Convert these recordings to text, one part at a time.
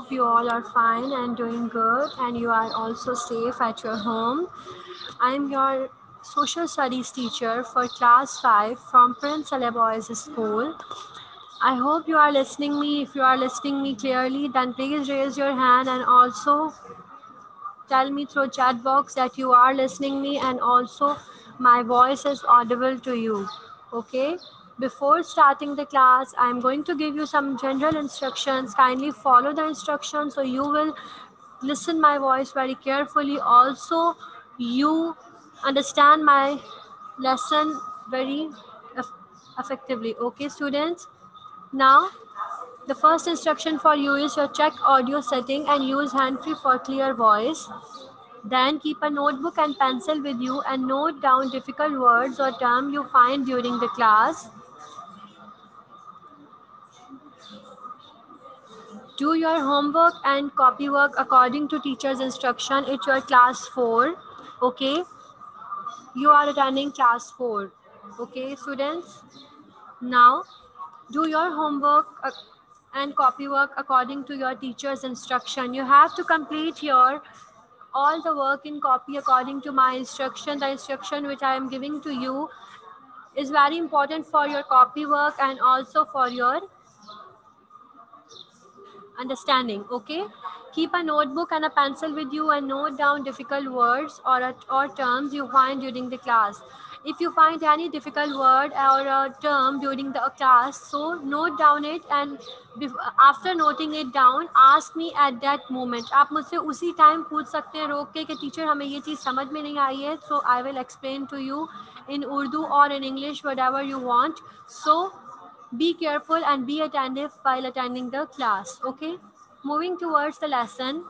hope you all are fine and doing good and you are also safe at your home. I'm your social studies teacher for class 5 from Prince Aly Boys School. I hope you are listening me. If you are listening me clearly, then please raise your hand and also tell me through chat box that you are listening me and also my voice is audible to you. Okay. Before starting the class, I'm going to give you some general instructions. Kindly follow the instructions so you will listen my voice very carefully. Also, you understand my lesson very effectively. Okay, students? Now, the first instruction for you is your check audio setting and use hand-free for clear voice. Then keep a notebook and pencil with you and note down difficult words or terms you find during the class. Do your homework and copy work according to teacher's instruction. It's your class 4. Okay. You are attending class 4. Okay, students. Now, do your homework uh, and copy work according to your teacher's instruction. You have to complete your all the work in copy according to my instruction. The instruction which I am giving to you is very important for your copy work and also for your understanding. Okay. Keep a notebook and a pencil with you and note down difficult words or, or terms you find during the class if you find any difficult word or a term during the class so note down it and after noting it down ask me at that moment आप मुझसे उसी time पूछ सकते हैं रोक के कि teacher हमें ये चीज़ समझ में नहीं आई है so I will explain to you in Urdu or in English whatever you want so be careful and be attentive while attending the class okay? Moving towards the lesson.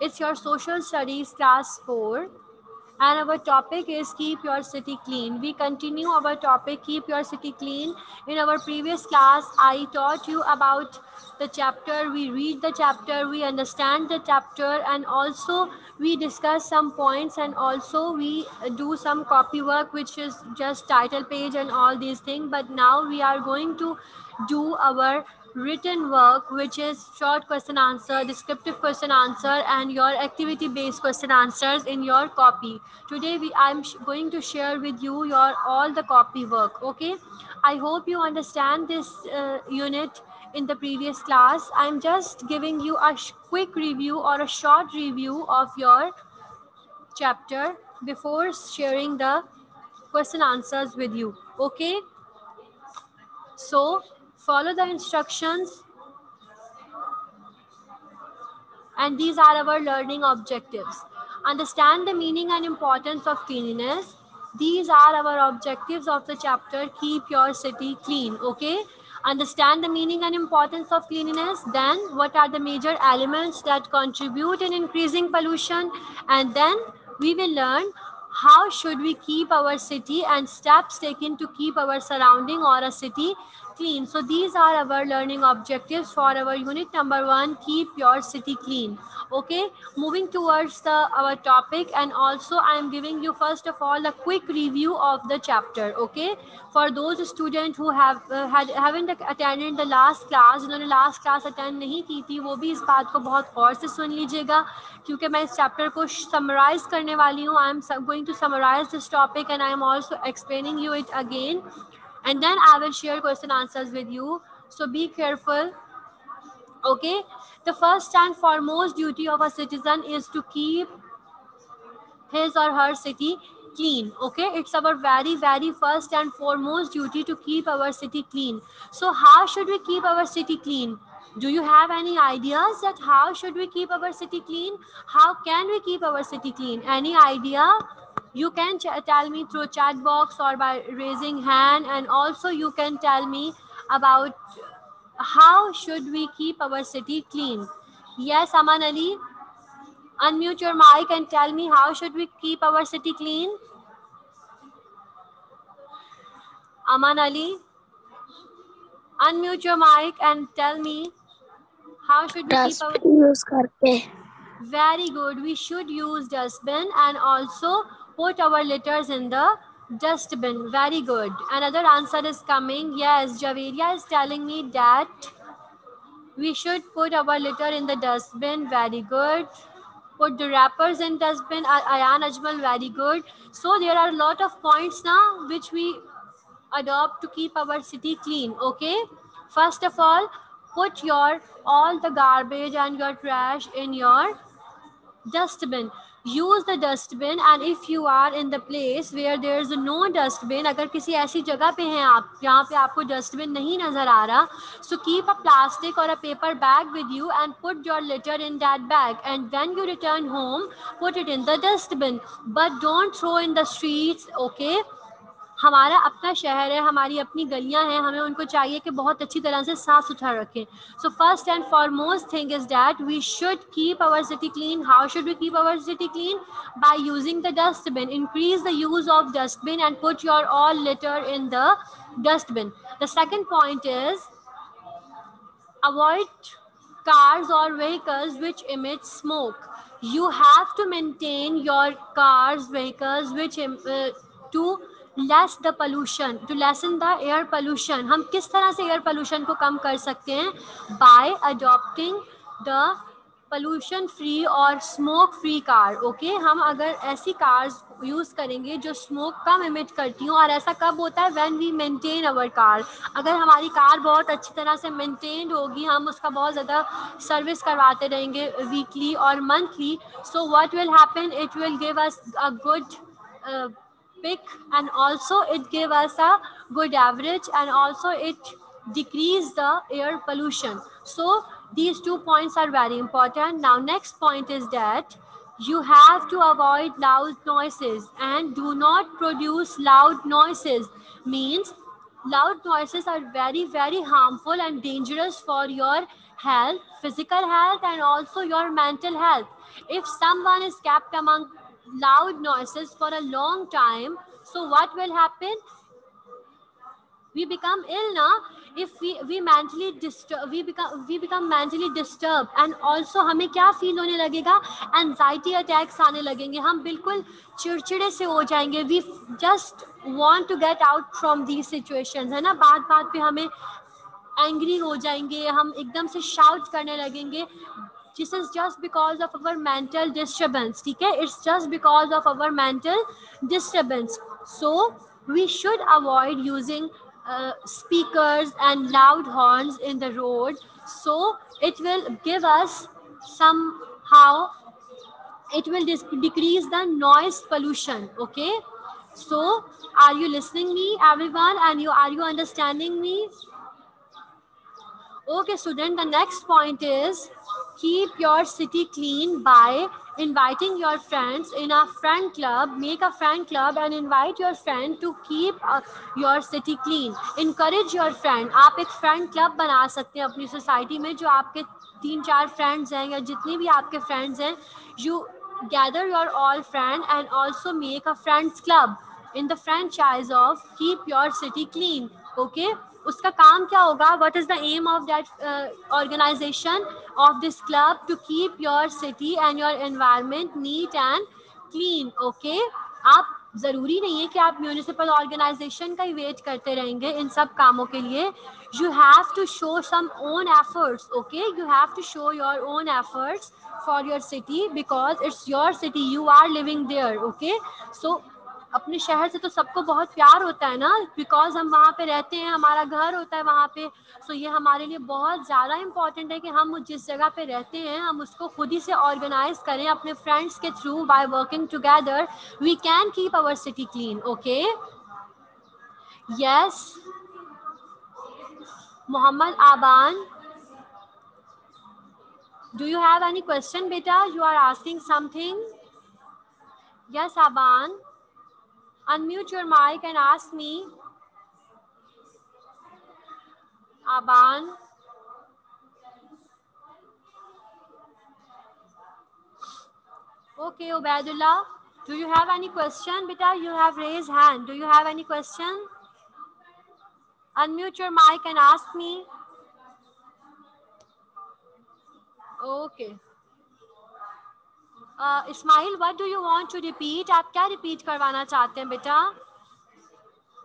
It's your social studies class 4 and our topic is keep your city clean. We continue our topic keep your city clean. In our previous class i taught you about the chapter. We read the chapter we understand the chapter and also we discuss some points and also we do some copy work which is just title page and all these things. But now we are going to do our written work which is short question answer descriptive question answer and your activity based question answers in your copy. Today we i'm going to share with you your all the copy work okay? I hope you understand this uh, unit in the previous class. I'm just giving you a quick review or a short review of your chapter before sharing the question answers with you okay? So follow the instructions. And these are our learning objectives. Understand the meaning and importance of cleanliness. These are our objectives of the chapter keep your city clean okay? Understand the meaning and importance of cleanliness. Then what are the major elements that contribute in increasing pollution? And then we will learn how should we keep our city and steps taken to keep our surrounding or a city clean. So these are our learning objectives for our unit number one, keep your city clean. Okay, moving towards the our topic and also I am giving you first of all a quick review of the chapter. Okay, for those students who have uh, had haven't attended the last class, जिन्होंने last class attend नहीं की थी वो भी इस बात को बहुत गौर से सुन लीजिएगा क्योंकि मैं इस chapter को summarize करने वाली हूँ. I am going to summarize this topic and I am also explaining you it again and then I will share question answers with you. So be careful. Okay. The first and foremost duty of a citizen is to keep his or her city clean. Okay? It's our very very first and foremost duty to keep our city clean. So how should we keep our city clean? Do you have any ideas that how should we keep our city clean? How can we keep our city clean? Any idea you can tell me through chat box or by raising hand and also you can tell me about how should we keep our city clean. Yes aman ali unmute your mic and tell me how should we keep our city clean. Aman ali unmute your mic and tell me how should we keep our use karke. Very good. We should use dustbin and also put our litters in the dustbin. Very good. Another answer is coming. Yes, Javeria is telling me that we should put our litter in the dustbin very good put the wrappers in dustbin ayan ajmal very good so there are a lot of points now which we adopt to keep our city clean okay first of all put your all the garbage and your trash in your dustbin use the dustbin and if you are in the place where there is no dustbin अगर किसी ऐसी जगह पे हैं आप, जहाँ पे आपको डस्टबिन नहीं नज़र आ रहा सो कीप अ प्लास्टिक और a paper bag with you and put your litter in that bag and when you return home put it in the dustbin but don't throw in the street okay हमारा अपना शहर है हमारी अपनी गलियां हैं हमें उनको चाहिए कि बहुत अच्छी तरह से साफ सुथरा रखें so first and foremost thing is that we should keep our city clean how should we keep our city clean by using the dustbin increase the use of dustbin and put your all litter in the dustbin the second point is avoid cars or vehicles which emit smoke you have to maintain your cars vehicles which uh, to less the pollution to lessen the air pollution हम किस तरह से air pollution को कम कर सकते हैं? By adopting the pollution free और smoke free car okay हम अगर ऐसी कार्स यूज़ करेंगे जो स्मोक कम इमिट करती हूँ, और ऐसा कब होता है? When we maintain our car अगर हमारी कार बहुत अच्छी तरह से मेंटेन होगी, हम उसका बहुत ज़्यादा सर्विस करवाते रहेंगे वीकली और monthly so what will happen it will give us a good pick and also it gave us a good average and also it decrease the air pollution. So these two points are very important. Now next point is that you have to avoid loud noises and do not produce loud noises. Means loud noises are very very harmful and dangerous for your health physical health and also your mental health. If someone is kept among loud noises for a long time so what will happen we become ill now if we we mentally disturb we become we become mentally disturbed and also हमें क्या feel होने लगेगा anxiety attacks आने लगेंगे हम बिल्कुल चिड़चिड़े से हो जाएँगे we just want to get out from the situations है ना बात बात पे हमें एंग्री हो जाएँगे हम एकदम से शाउट करने लगेंगे this is just because of our mental disturbance okay? It's just because of our mental disturbance. So we should avoid using uh, speakers and loud horns in the road. So it will give us somehow it will decrease the noise pollution okay? So are you listening me everyone? And you are you understanding me? Okay student the next point is keep your city clean by inviting your friends in a friend club make a friend club and invite your friend to keep uh, your city clean encourage your friend आप एक friend club बना सकते हैं अपनी society में जो आपके तीन चार friends हैं या जितने भी आपके friends हैं you gather your all friend and also make a friends club in the franchise of keep your city clean okay उसका काम क्या होगा? What is the aim of that organization of this club to keep your city and your environment neat and clean okay आप, ज़रूरी नहीं है कि आप म्यूनिसिपल ऑर्गेनाइजेशन का ही वेट करते रहेंगे इन सब कामों के लिए। You have to show some own efforts okay you have to show your own efforts for your city because it's your city you are living there okay so अपने शहर से तो सबको बहुत प्यार होता है ना बिकॉज़ हम वहाँ पे रहते हैं, हमारा घर होता है वहाँ पे। सो so ये हमारे लिए बहुत ज़्यादा इंपॉर्टेंट है कि हम जिस जगह पे रहते हैं, हम उसको खुद ही से ऑर्गेनाइज करें, अपने फ्रेंड्स के through by working together we can keep our city clean okay yes Mohammad Aban do you have any question beta you are asking something? Yes, aban. Unmute your mic and ask me. Aban. Okay, Ubaidullah. Do you have any question? Beta, you have raised hand. Do you have any question? Unmute your mic and ask me. Okay. Ismail what do you want to repeat आप क्या repeat करवाना चाहते हैं बेटा?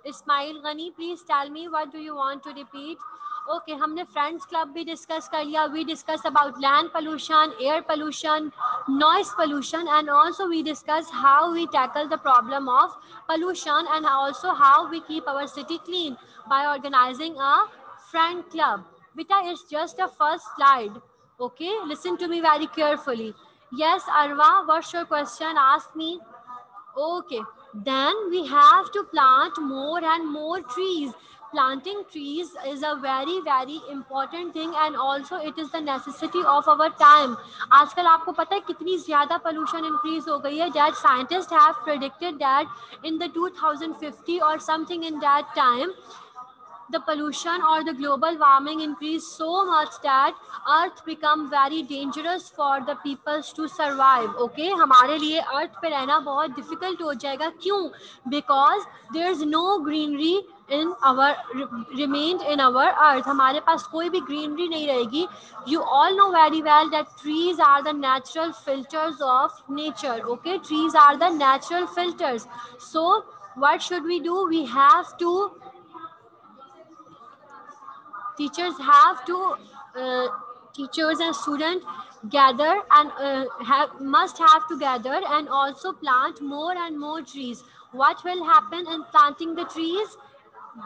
Ismail Ghani please tell me what do you want to repeat okay हमने friends club भी discuss कर लिया. We discuss about land pollution air pollution noise pollution and also we discuss how we tackle the problem of pollution and also how we keep our city clean by organizing a friend club बेटा it's just a first slide okay listen to me very carefully yes arwa what's your question ask me okay then we have to plant more and more trees planting trees is a very very important thing and also it is the necessity of our time आजकल आपको पता है कितनी ज़्यादा pollution increase हो गई है that scientists have predicted that in the 2050 or something in that time the pollution or the global warming increase so much that earth become very dangerous for the peoples to survive okay हमारे लिए earth पे रहना बहुत difficult हो जाएगा क्यों because there is no greenery in our remained in our earth हमारे पास कोई भी greenery नहीं रहेगी you all know very well that trees are the natural filters of nature okay trees are the natural filters so what should we do we have to teachers have to uh, teachers and students gather and uh, have must have to gather and also plant more and more trees. What will happen in planting the trees?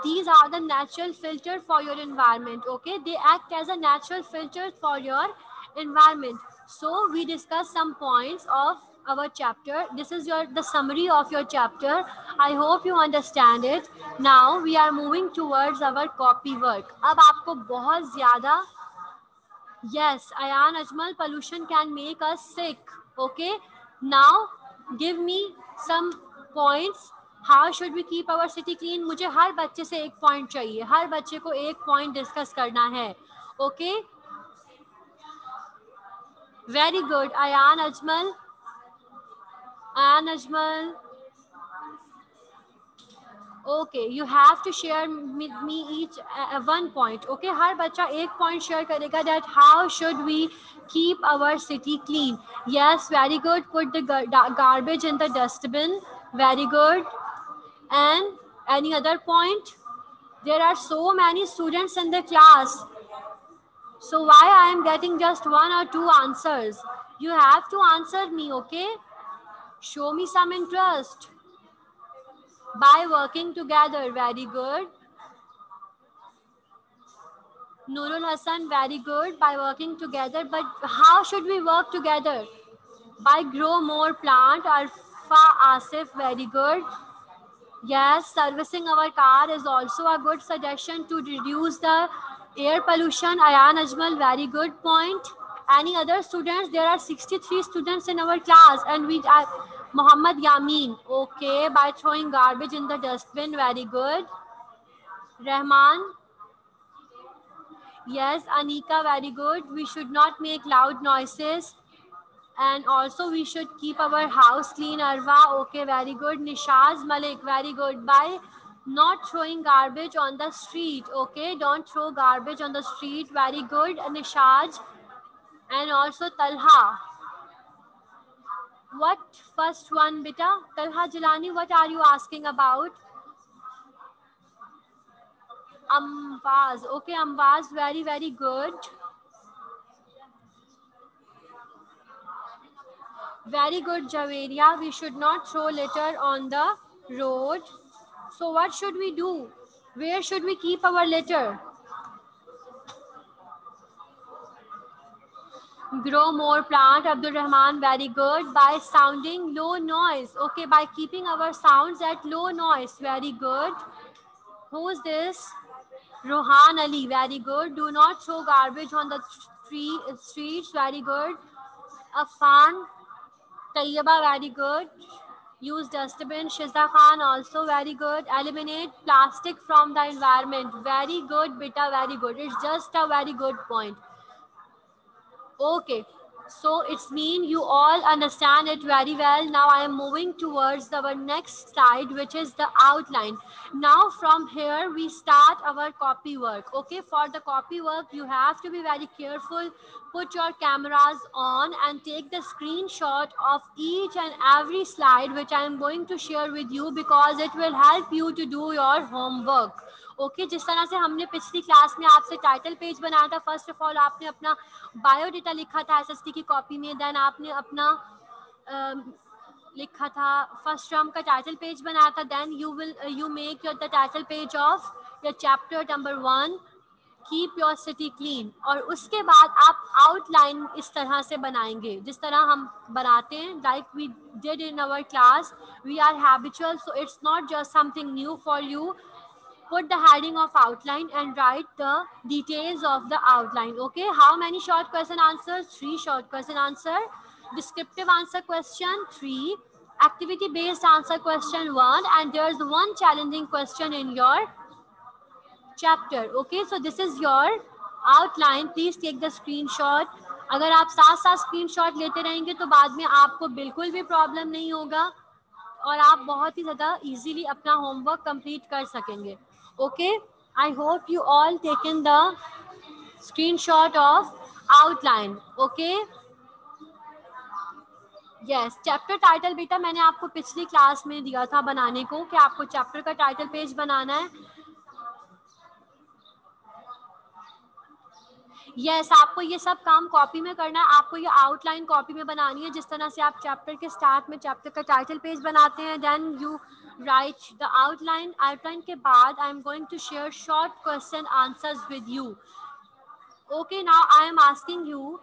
These are the natural filter for your environment okay? They act as a natural filter for your environment. So we discuss some points of our chapter this is your the summary of your chapter i hope you understand it now we are moving towards our copy work अब आपको बहुत ज़्यादा yes ayan ajmal pollution can make us sick okay now give me some points how should we keep our city clean मुझे हर बच्चे से एक point चाहिए हर बच्चे को एक पॉइंट डिस्कस करना है okay very good Ayan Ajmal and Ajmal. Okay, you have to share with me each uh, one point. Okay, हर बच्चा एक point share करेगा that how should we keep our city clean. Yes, very good. Put the garbage in the dustbin. Very good. And any other point? There are so many students in the class. So why I am getting just one or two answers? You have to answer me, okay? Show me some interest. By working together, very good. Nurul Hassan, very good. By working together, but how should we work together? By grow more plant. Alpha Asif, very good. Yes, servicing our car is also a good suggestion to reduce the air pollution. Ayan Ajmal, very good point. Any other students? There are 63 students in our class and we are Muhammad Yamin. Okay, by throwing garbage in the dustbin. Very good. Rahman. Yes, Anika, very good. We should not make loud noises. And also we should keep our house clean. Arva, okay, very good. Nishaz Malik, very good. By not throwing garbage on the street. Okay, don't throw garbage on the street. Very good. Nishaz. And also Talha. What first one, beta? Talha Jilani, what are you asking about? Ambaz. Okay, Ambaz, very, very good. Very good, Javeria. We should not throw litter on the road. So what should we do? Where should we keep our litter? Grow more plant abdul rahman very good. By sounding low noise okay by keeping our sounds at low noise very good. Who's this? Rohan ali very good. Do not throw garbage on the tree streets very good. Afan tayyaba very good. Use dustbin. Shiza khan also very good. Eliminate plastic from the environment. Very good beta very good. It's just a very good point Okay. So it's mean you all understand it very well. Now I am moving towards our next slide, which is the outline. Now from here, we start our copy work. Okay, for the copy work, you have to be very careful. put your cameras on and take the screenshot of each and every slide which I am going to share with you because it will help you to do your homework. Okay जिस तरह से हमने पिछली class में आपसे title page बनाया था first of all आपने अपना बायोडेटा लिखा था एसएसटी की कॉपी में देन आपने अपना लिखा था फ़र्स्ट टर्म का टाइटल पेज बनाया था then you will you make your the title page of your chapter number one keep your city clean और उसके बाद आप आउटलाइन इस तरह से बनाएँगे, जिस तरह हम बनाते हैं like we did in our class we are habitual so it's not just something new for you put the heading of outline and write the details of the outline okay how many short question answers three short question answer descriptive answer question three activity based answer question one and there's one challenging question in your chapter okay so this is your outline please take the screenshot अगर आप साथ साथ screenshot लेते रहेंगे तो बाद में आपको बिल्कुल भी प्रॉब्लम नहीं होगा और आप बहुत ही ज़्यादा इजीली अपना होमवर्क कंप्लीट कर सकेंगे okay I hope you all taken the screenshot of outline okay yes chapter title बेटा मैंने आपको पिछली क्लास में दिया था बनाने को कि आपको चैप्टर का टाइटल पेज बनाना है। यस yes, आपको ये सब काम कॉपी में करना है। आपको ये आउटलाइन कॉपी में बनानी है। जिस तरह से आप चैप्टर के स्टार्ट में चैप्टर का टाइटल पेज बनाते हैं then you Right. the outline. Outline ke baad, I'm going to share short question answers with you. Okay, now I am asking you,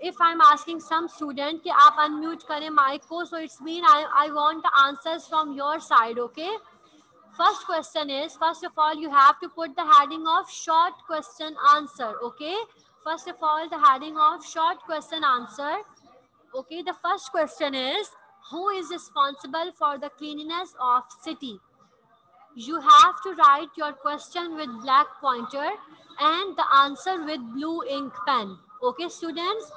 if I'm asking some student ke aap unmute kare mic ko, so it's mean I, I want answers from your side, okay? First question is, first of all, you have to put the heading of short question answer, okay? First of all, the heading of short question answer. Okay, the first question is, who is responsible for the cleanliness of city you have to write your question with black pointer and the answer with blue ink pen okay students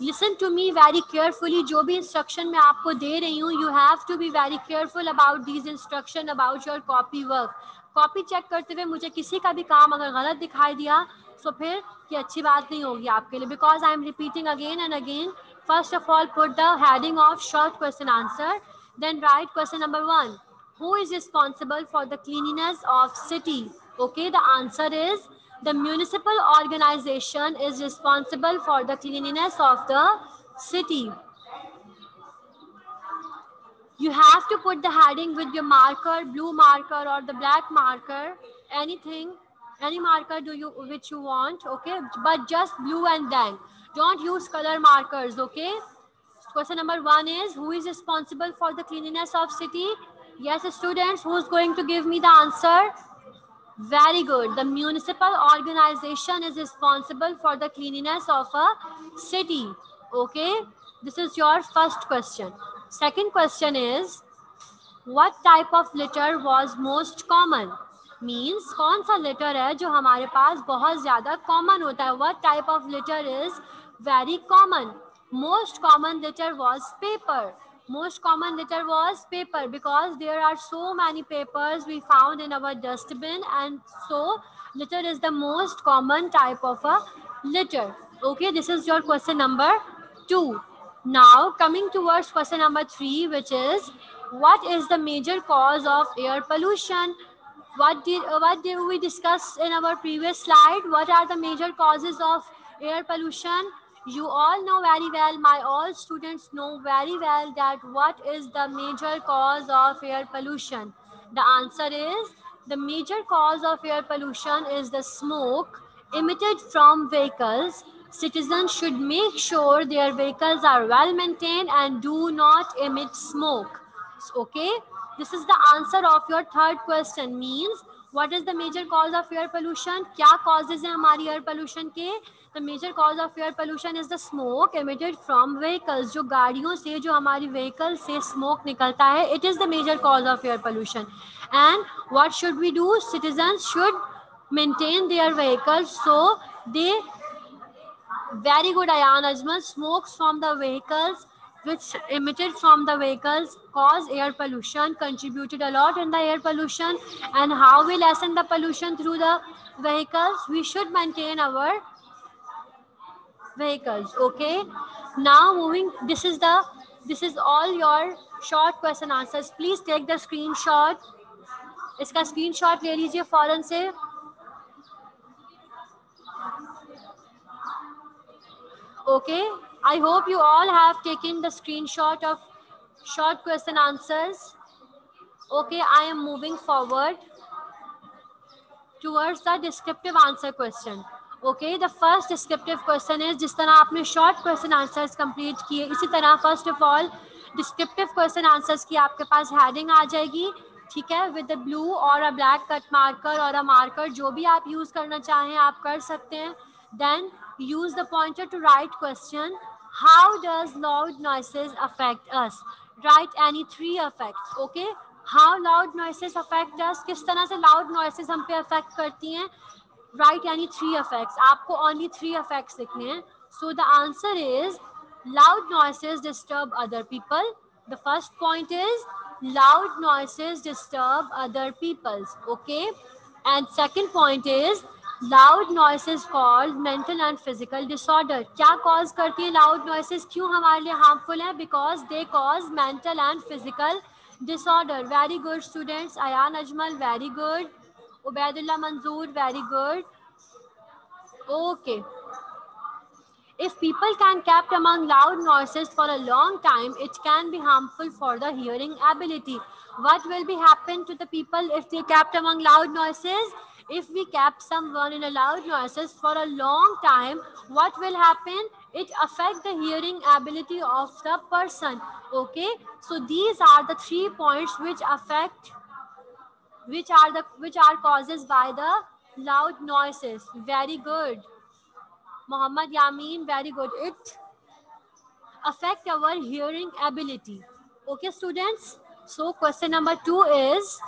listen to me very carefully जो भी instruction मैं आपको दे रही हूँ you have to be very careful about these instruction about your copy work copy check करते हुए मुझे किसी का भी काम अगर गलत दिखाई दिया तो फिर ये अच्छी बात नहीं होगी आपके लिए because I am repeating again and again First of all, put the heading of short question answer. Then write question number one. Who is responsible for the cleanliness of city? Okay, the answer is the municipal organization is responsible for the cleanliness of the city. You have to put the heading with your marker, blue marker or the black marker, anything, any marker do you which you want, okay? But just blue and then. don't use color markers okay question number one is who is responsible for the cleanliness of city yes students who's going to give me the answer very good the municipal organization is responsible for the cleanliness of a city okay this is your first question second question is what type of litter was most common means कौन सा litter है जो हमारे पास बहुत ज़्यादा common होता है what type of litter is very common. Most common litter was paper. Most common litter was paper because there are so many papers we found in our dustbin and so litter is the most common type of a litter. Okay this is your question number two. Now coming towards question number three which is what is the major cause of air pollution? What did what did we discuss in our previous slide? What are the major causes of air pollution you all know very well my all students know very well that what is the major cause of air pollution? The answer is the major cause of air pollution is the smoke emitted from vehicles. Citizens should make sure their vehicles are well maintained and do not emit smoke. Okay this is the answer of your third question. Means what is the major cause of air pollution? Kya causes hai hamari air pollution ke the major cause of air pollution is the smoke emitted from vehicles जो गाड़ियों से जो हमारी vehicle से smoke निकलता है it is the major cause of air pollution and what should we do citizen should maintain their vehicles so they very good ayan ajmal smokes from the vehicles which emitted from the vehicles cause air pollution contributed a lot in the air pollution and how we lessen the pollution through the vehicles we should maintain our vehicles okay now moving this is the this is all your short question answers please take the screenshot इसका screenshot ले लीजिए फौरन से okay i hope you all have taken the screenshot of short question answers okay i am moving forward towards the descriptive answer question Okay the first descriptive question is जिस तरह आपने short question answers complete किए, इसी तरह first of all descriptive question answers की आपके पास heading आ जाएगी, ठीक है? विद अ ब्लू और अ ब्लैक कट मार्कर और अ मार्कर जो भी आप यूज़ करना चाहें, आप कर सकते हैं। Then use the pointer to write question how does loud noises affect us write any three affect okay how loud noises affect us किस तरह से लाउड नॉइसेज हम पे अफेक्ट करती हैं? राइट एनी थ्री अफेक्ट आपको ओनली थ्री अफेक्ट लिखने हैं. So the answer is loud noises disturb other people the first point is loud noises disturb other peoples okay and second point is loud noises called mental and physical disorder क्या cause करती है loud noises क्यों हमारे लिए harmful है? Because they cause mental and physical disorder very good students Ayan Ajmal very good ubaidullah manzoor very good okay if people can kept among loud noises for a long time, it can be harmful for the hearing ability. What will be happen to the people if they kept among loud noises? If we kept someone in a loud noises for a long time, what will happen? It affect the hearing ability of the person. Okay, so these are the three points which affect, which are the which are causes by the loud noises. Very good. Muhammad Yamin, very good. It affect our hearing ability. Okay, students. So question number two is,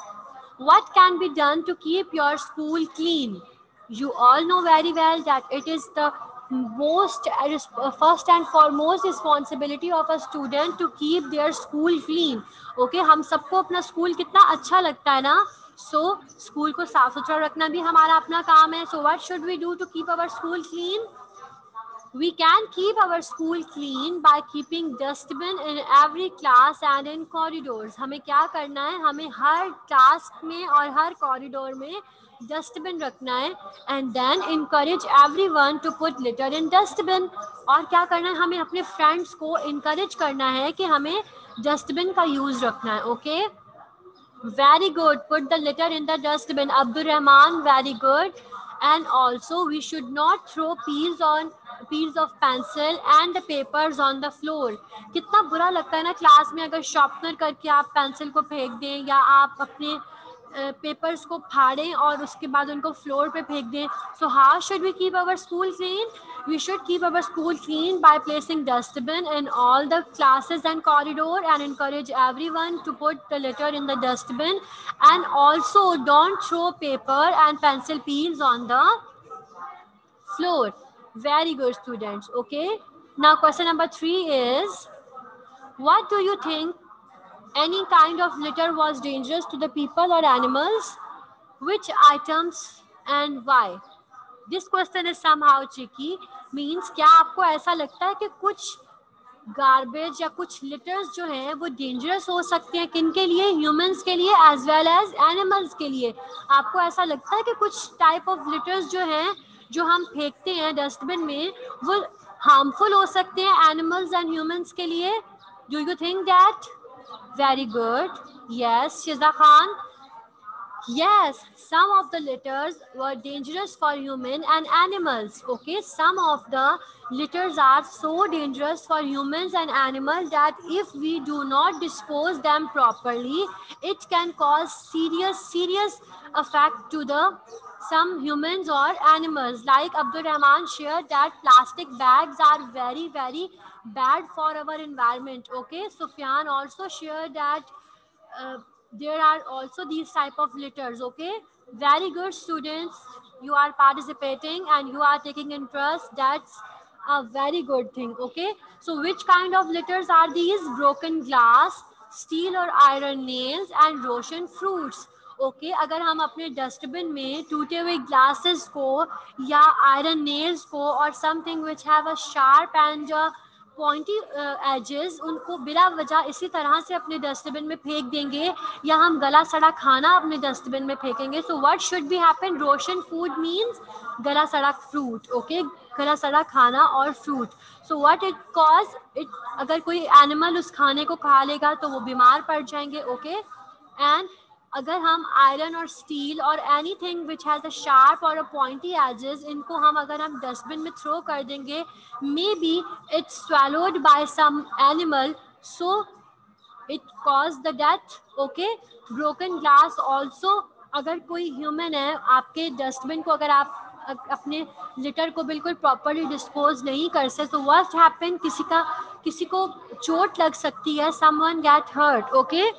what can be done to keep your school clean? You all know very well that it is the most uh, first and foremost responsibility of a student to keep their school clean. Okay, हम सबको अपना school कितना अच्छा लगता है ना so school को साफ़ सुथरा रखना भी हमारा अपना काम है। So what should we do to keep our school clean we can keep our school clean by keeping dustbin in every class and in corridors. हमें क्या करना है? हमें हर क्लास में और हर कॉरिडोर में डस्टबिन रखना है। And then encourage every one to put litter in dustbin और क्या करना है? हमें अपने फ्रेंड्स को इनकरेज करना है कि हमें डस्टबिन का यूज़ रखना है okay very good put the litter in the dustbin Abdul Rahman very good and also, we should not throw peels on, peels of pencil and the papers on the floor. कितना बुरा लगता है ना class में अगर sharpener करके आप pencil को फेंक दें या आप अपने पेपर्स को फाड़ें और उसके बाद उनको फ्लोर पे फेंक दें। So how should we keep our school clean we should keep our school clean by placing dustbin in all the classes and corridor and encourage everyone to put the litter in the dustbin and also don't throw paper and pencil peels on the floor very good students okay now question number three is what do you think any kind of litter was dangerous to the people or animals? Which items and why? This question is somehow tricky. Means क्या आपको ऐसा लगता है कि कुछ garbage या कुछ litres जो हैं वो डेंजरस हो सकते हैं किन के लिए? ह्यूमंस के लिए एज वेल एज एनिमल्स के लिए। आपको ऐसा लगता है कि कुछ टाइप ऑफ़ लिटर्स जो हैं जो हम फेंकते हैं डस्टबिन में वो हार्मफुल हो सकते हैं एनिमल्स एंड ह्यूमंस के लिए? Do you think that very good Yes, Shiza Khan. Yes, some of the litters were dangerous for human and animals. Okay, some of the litters are so dangerous for humans and animals that if we do not dispose them properly, it can cause serious, serious effect to the some humans or animals. Like Abdul Rahman shared that plastic bags are very, very bad for our environment okay sufyan also shared that uh, there are also these type of litters okay very good students you are participating and you are taking interest that's a very good thing okay so which kind of litters are these broken glass steel or iron nails and rotten fruits okay okay? अगर हम अपने dustbin में टूटे हुए glasses को या iron nails को और something which have a sharp and pointy edges उनको बिना वजह इसी तरह से अपने डस्टबिन में फेंक देंगे, या हम गला सड़ा खाना अपने डस्टबिन में फेंकेंगे। So what should be happen rotten food means गला सड़ा फ्रूट ओके गला सड़ा खाना और fruit so what it cause it अगर कोई एनिमल उस खाने को खा लेगा तो वो बीमार पड़ जाएँगे ओके? एंड अगर हम आयरन और स्टील और anything which has a sharp और अ पॉइंटी एजेस इनको हम अगर हम डस्टबिन में थ्रो कर देंगे maybe it's swallowed by some animal so it cause the death okay broken glass also अगर कोई ह्यूमन है, आपके डस्टबिन को अगर आप अपने लिटर को बिल्कुल प्रॉपरली डिस्पोज नहीं कर सकते तो वर्स्ट हैपन किसी का, किसी को चोट लग सकती है someone get hurt okay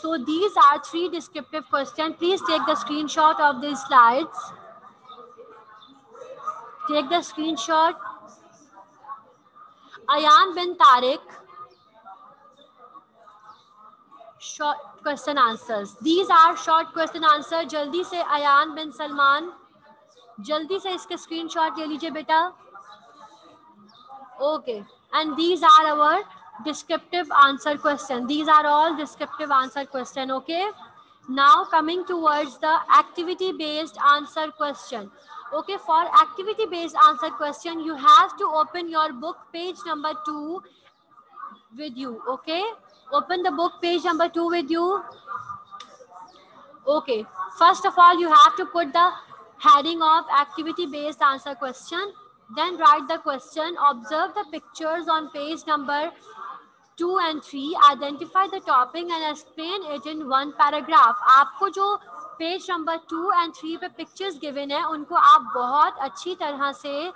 So these are three descriptive questions. Please take the screenshot of these slides. Take the screenshot. Ayan bin Tariq. Short question answers. These are short question answer. jaldi se Ayan bin Salman. jaldi se iske screenshot le lijiye beta. Okay. And these are our descriptive answer question. These are all descriptive answer question, okay? Now coming towards the activity based answer question. Okay, for activity based answer question, you have to open your book page number two with you, okay? Open the book page number two with you. Okay, first of all, you have to put the heading of activity based answer question. Then write the question, observe the pictures on page number two and three identify the topic and explain it in one paragraph आपको जो page number two and three पे pictures given है, उनको आप बहुत अच्छी तरह से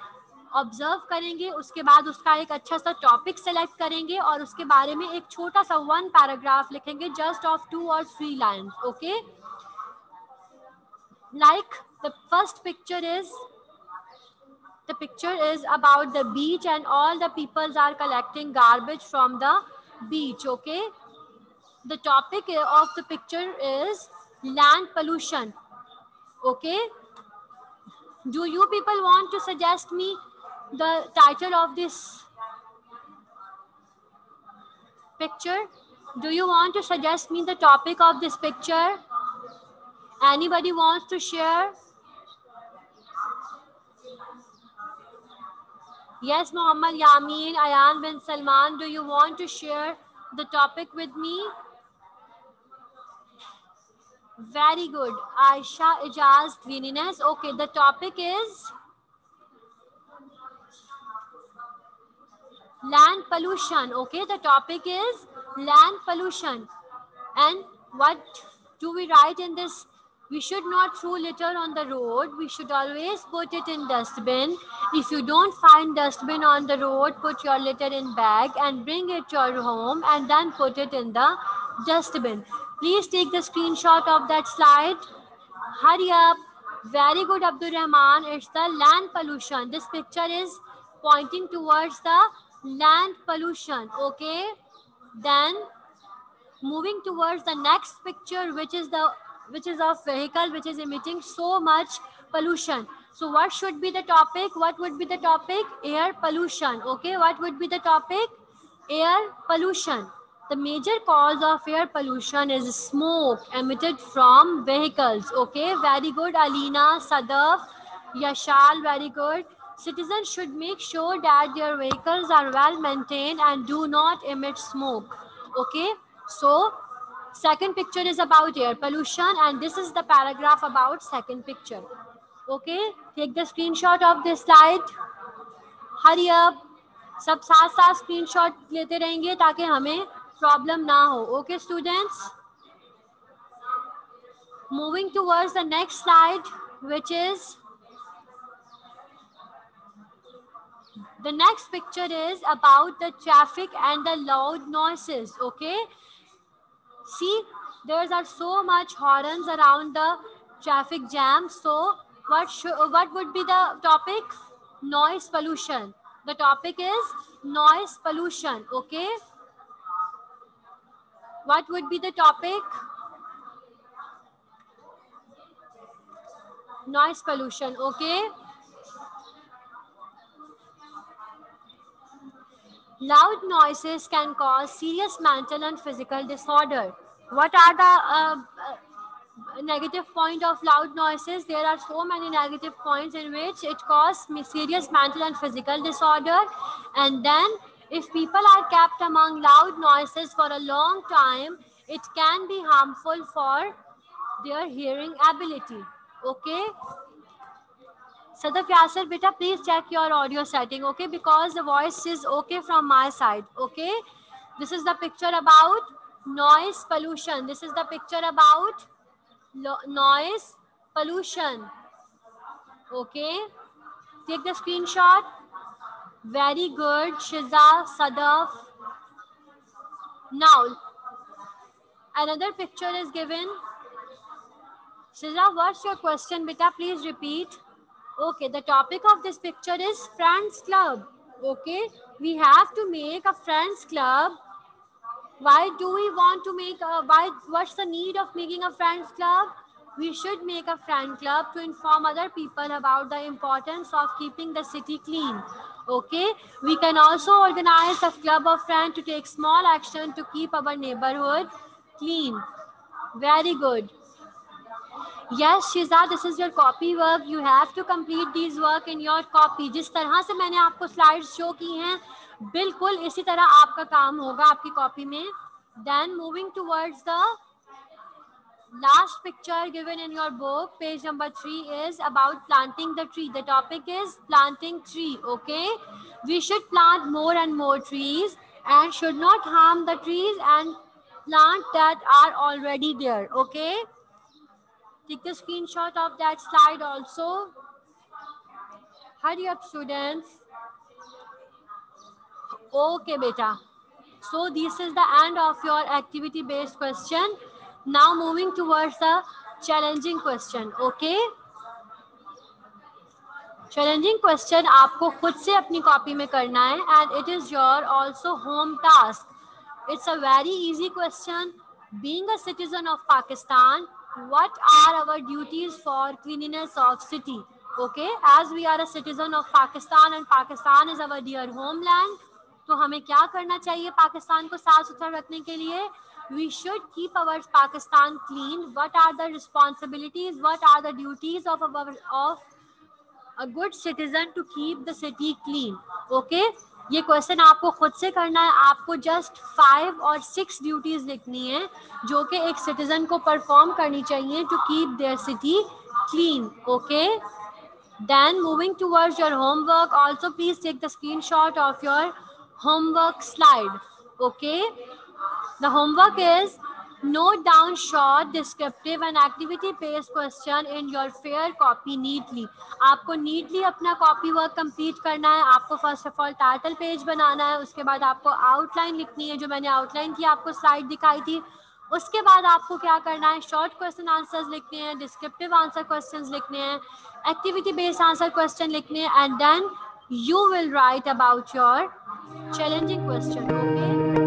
ऑब्ज़र्व करेंगे, उसके बाद उसका एक अच्छा सा टॉपिक सेलेक्ट करेंगे और उसके बारे में एक छोटा सा वन पैराग्राफ लिखेंगे जस्ट ऑफ़ टू और three line okay like the first picture is the picture is about the beach and all the peoples are collecting garbage from the beach okay? The topic of the picture is land pollution okay? Do you people want to suggest me the title of this picture? Do you want to suggest me the topic of this picture? Anybody wants to share Yes, Muhammad Yamin, Ayan bin Salman, do you want to share the topic with me? Very good. Aisha Ijaz Cleanliness. Okay, the topic is land pollution. Okay, the topic is land pollution. And what do we write in this we should not throw litter on the road. We should always put it in dustbin. If you don't find dustbin on the road, put your litter in bag and bring it to your home and then put it in the dustbin. Please take the screenshot of that slide. Hurry up. Very good, Abdul Rahman. It's the land pollution. This picture is pointing towards the land pollution. Okay. Then moving towards the next picture, which is the which is of vehicle which is emitting so much pollution. So what should be the topic? What would be the topic? Air pollution. Okay, what would be the topic? Air pollution. The major cause of air pollution is smoke emitted from vehicles. Okay, very good. Alina, Sadaf, Yashal, very good. Citizens should make sure that their vehicles are well maintained and do not emit smoke. Okay, so Second picture is about air pollution and this is the paragraph about second picture. Okay, take the screenshot of this slide. Hurry up. सब साथ साथ screenshot लेते रहेंगे ताकि हमें problem ना हो okay students moving towards the next slide which is the next picture is about the traffic and the loud noises okay See, there are so much horns around the traffic jam. So what, what would be the topic? Noise pollution. The topic is noise pollution. Okay. What would be the topic? noise pollution okay loud noises can cause serious mental and physical disorder. What are the uh, uh, negative point of loud noises? There are so many negative points in which it causes serious mental and physical disorder. And then if people are kept among loud noises for a long time it can be harmful for their hearing ability. Okay Sadaf Yasser, beta, please check your audio setting, okay? Because the voice is okay from my side, okay? This is the picture about noise pollution. This is the picture about noise pollution, okay? Take the screenshot. Very good, Shiza, Sadaf. Now, another picture is given. Shiza, what's your question, beta? Please repeat. Okay, the topic of this picture is Friends Club. Okay, we have to make a Friends Club. Why do we want to make a, why, what's the need of making a Friends Club? We should make a friend club to inform other people about the importance of keeping the city clean. Okay, we can also organize a club of friends to take small action to keep our neighborhood clean. Very good. Yes Shiza this is your copy work you have to complete this work in your copy जिस तरह से मैंने आपको slide show की हैं, बिल्कुल इसी तरह आपका काम होगा आपकी कॉपी में. Then moving towards the last picture given in your book page number three is about planting the tree the topic is planting tree okay we should plant more and more trees and should not harm the trees and plant that are already there okay Take the screenshot of that slide also. Hurry up, students. Okay, beta. So this is the end of your activity-based question. Now moving towards the challenging question. Okay. Challenging question आपको खुद से अपनी copy में करना है and it is your also home task it's a very easy question being a citizen of Pakistan what are our duties for cleanliness of city okay as we are a citizen of pakistan and pakistan is our dear homeland to hame kya karna chahiye pakistan ko saaf sutra rakhne ke liye we should keep our pakistan clean what are the responsibilities what are the duties of our of a good citizen to keep the city clean okay ये question आपको खुद से करना है। आपको just five और six duties लिखनी है, जो कि एक सिटीजन को परफॉर्म करनी चाहिए to keep their city clean okay then moving towards your homework also please take the screenshot of your homework slide okay the homework is Note down short, descriptive and activity-based question in your fair copy neatly. आपको neatly अपना copy work complete करना है आपको first of all title page बनाना है उसके बाद आपको outline लिखनी है जो मैंने outline की आपको slide दिखाई थी उसके बाद आपको क्या करना है शॉर्ट क्वेश्चन आंसर्स लिखने हैं डिस्क्रिप्टिव आंसर क्वेश्चंस लिखने हैं एक्टिविटी बेस्ड आंसर क्वेश्चन लिखने हैं and then you will write about your challenging question okay